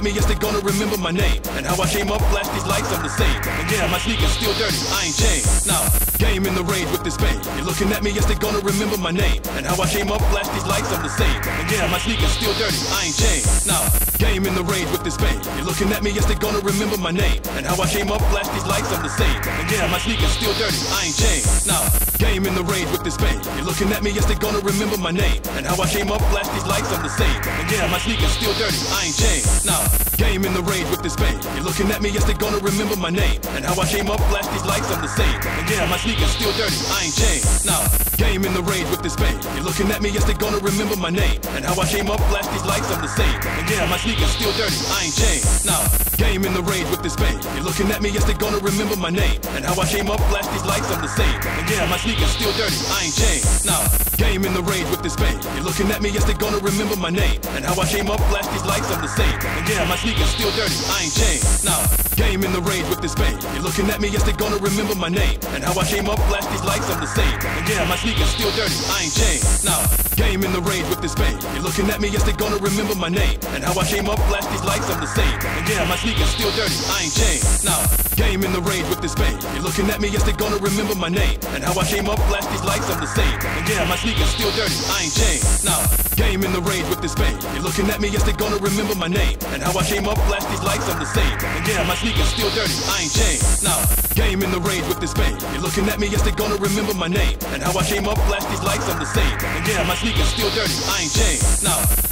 at me, yes, they gonna remember my name. And how I came up, flash these lights, I'm the same. And yeah, my sneakers still dirty, I ain't changed. Nah, game in the range with this bang. You're looking at me, yes, they gonna remember my name. And how I came up, flash these lights, I'm the same. And yeah, my sneakers still dirty, I ain't changed. Nah, game in the range with this bang. You're looking at me, yes, they gonna remember my name. And how I came up, flash these lights, I'm the same. And yeah, my sneakers still dirty, I ain't changed. Nah, game in the range with this bang. You're looking at me, yes, they gonna remember my name. And how I came up, flash these lights, I'm the same. And yeah, my sneakers still dirty, I ain't changed. Nah, game in the range with this bang. You're looking at me, yes, they gonna remember my name. And how I came up, flash these lights, I'm the same. And yeah, my sneakers still dirty, I ain't changed. Nah, game in the range with this bang. You're looking at me, yes, they gonna remember my name. And how I came up, flash these lights, I'm the same. And yeah, my sneakers still dirty, I ain't changed. Nah, game in the range with this bang. You're looking at me, yes, they gonna remember my name. And how I came up, flash these lights, I'm the same. And yeah, my sneakers still dirty, I ain't changed. Nah, game in the range with this bang. You're looking at me, yes, they gonna remember my name. And how I came up, flash these lights, I'm the same. And yeah, my sneakers still dirty, I ain't changed. Nah, game in the range with this bang. You're looking at me, yes, they gonna remember my name. And how I came up, flash these lights, I'm the same. And yeah, my sneakers still dirty, I ain't changed. Nah, game in the range with this bang. You're looking at me, yes, they gonna remember my name. And how I came up, flash these lights, I'm the same. And yeah, my sneakers still dirty, I ain't changed. Nah, game in the range with this bang. You're looking at me, yes, they gonna remember my name. And how I came up, flash these lights, I'm the same. And yeah, my sneakers still dirty, I ain't changed. Nah, game in the range with this bang. You're looking at me, yes, they gonna remember my name. And how I came up, flash these lights, I'm the same. And yeah, my sneakers still dirty, I ain't changed. Nah, game in the range with this bang. You're looking at me, yes, they gonna remember my name. And how I came up, flash these lights, I'm the same. And yeah, my sneakers still dirty, I ain't changed. Nah.